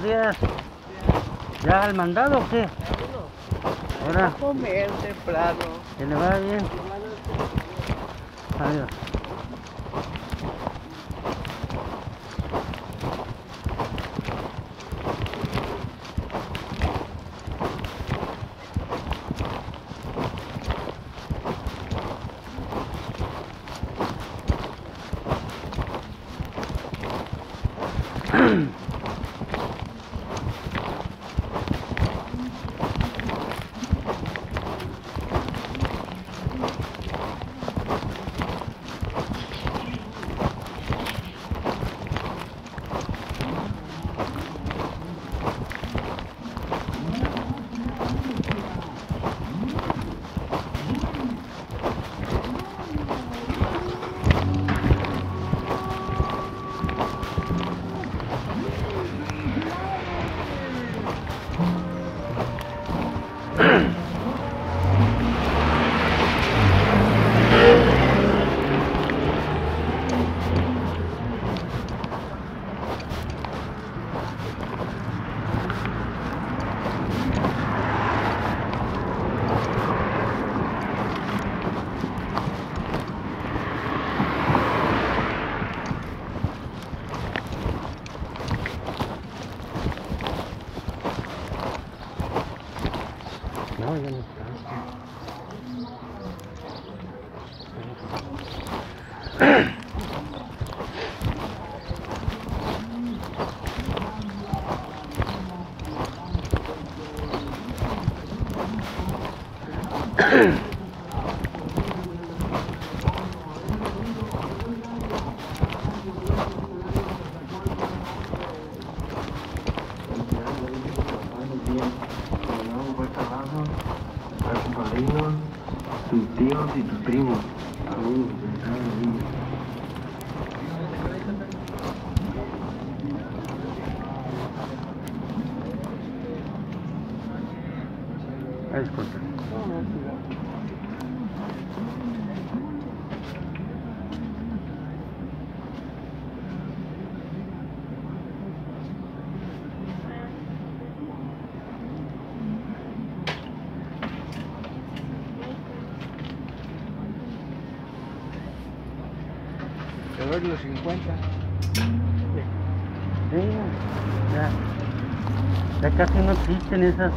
buenos días. ¿Ya al mandado o qué? Ahora, comer temprano. que le va bien. Adiós. No, ya no está. tus Doy los 50. Sí, ya. Ya casi no existen esas.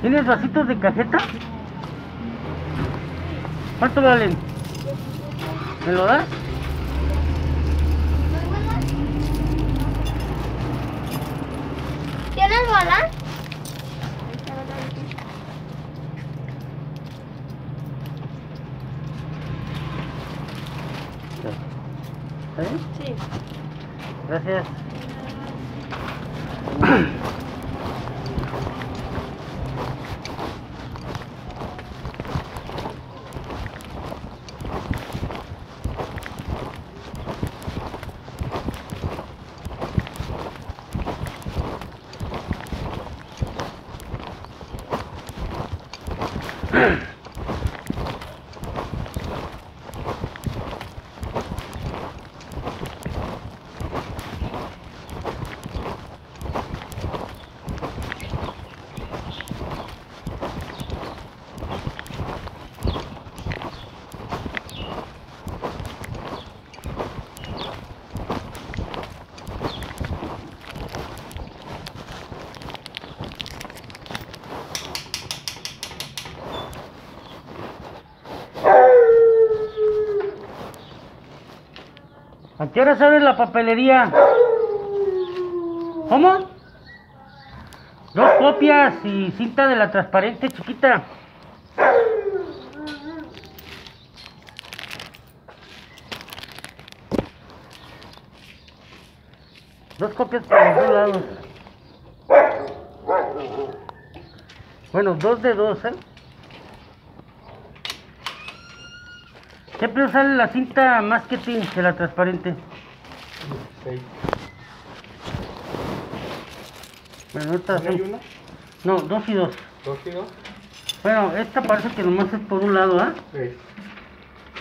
¿Tienes vasitos de cajeta? ¿Cuánto valen? ¿Me lo das? ¿Tienes bola? ¿Sí? Sí. Gracias. ¿A qué hora abre la papelería? ¿Cómo? Dos copias y cinta de la transparente chiquita. Dos copias por los dos lados. Bueno, dos de dos, ¿eh? Siempre sale la cinta más que que la transparente. Seis. Bueno, ahorita ¿No hay sí. una? No, dos y dos. ¿Dos y dos? Bueno, esta parece que nomás es por un lado, ¿ah? Seis.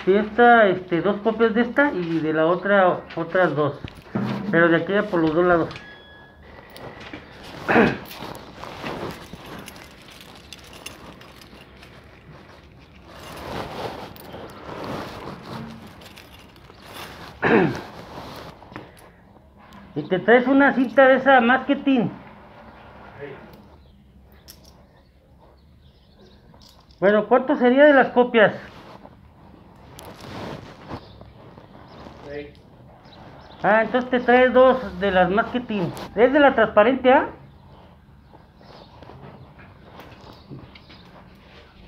Sí, esta, este, dos copias de esta y de la otra, otras dos. Pero de aquí a por los dos lados. Y te traes una cinta de esa marketing. Bueno, ¿cuánto sería de las copias? Ah, entonces te traes dos de las marketing. ¿Es de la transparente, ah?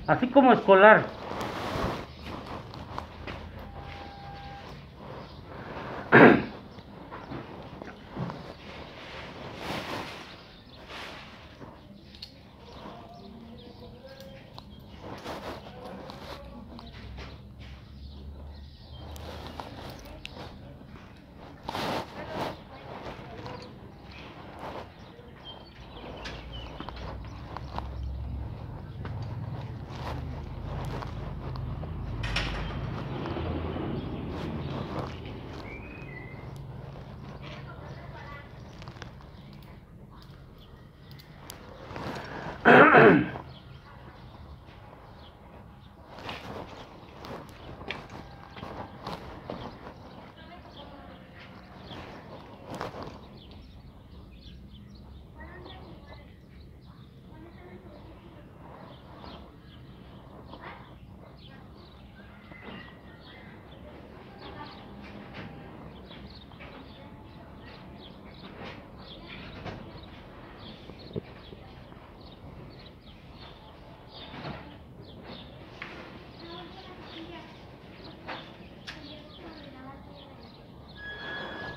Así como escolar. Ahem.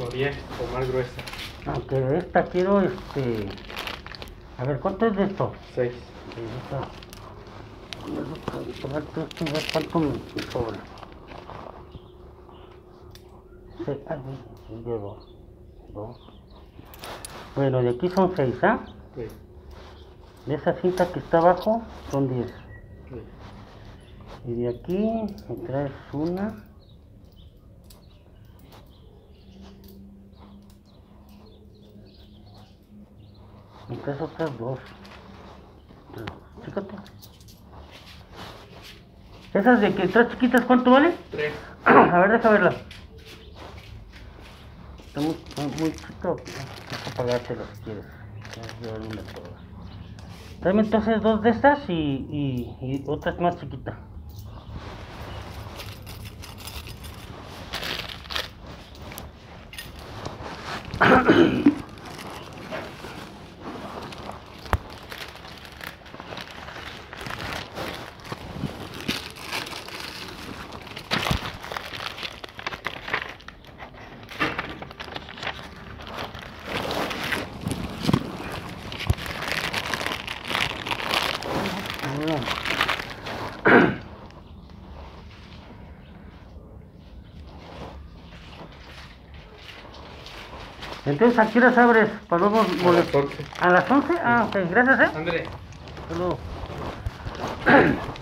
3 o 10 o más gruesa. Aunque de esta quiero este. A ver, ¿cuánto es de esto? 6. De esta. Tomar todo esto y ver cuánto me sobra. Dos. Bueno, de aquí son seis, ¿ah? Sí. De esa cinta que está abajo son diez. sí. Y de aquí me traes una. Traes otras dos. Fíjate. Esas de que traes chiquitas, ¿cuánto vale? 3. A ver, deja verla. Está muy, muy, muy chica. Vas a pagártela si quieres. Tráeme entonces dos de estas y, y, y otras más chiquitas. Entonces, ¿a qué horas abres? Para luego A las molestar. 11. ¿A las 11? Ah, ok, gracias, ¿eh? André, Hasta luego.